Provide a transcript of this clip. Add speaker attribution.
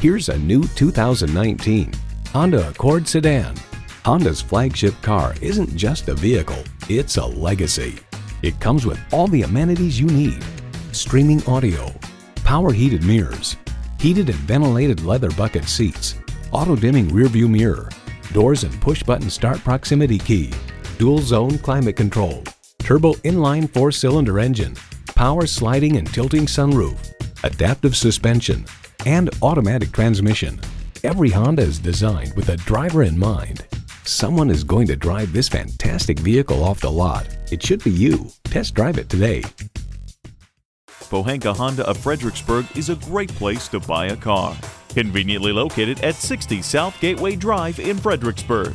Speaker 1: Here's a new 2019 Honda Accord sedan. Honda's flagship car isn't just a vehicle, it's a legacy. It comes with all the amenities you need. Streaming audio, power heated mirrors, heated and ventilated leather bucket seats, auto dimming rearview mirror, doors and push button start proximity key, dual zone climate control, turbo inline four cylinder engine, power sliding and tilting sunroof, adaptive suspension, and automatic transmission. Every Honda is designed with a driver in mind. Someone is going to drive this fantastic vehicle off the lot. It should be you. Test drive it today.
Speaker 2: Pohanka Honda of Fredericksburg is a great place to buy a car. Conveniently located at 60 South Gateway Drive in Fredericksburg.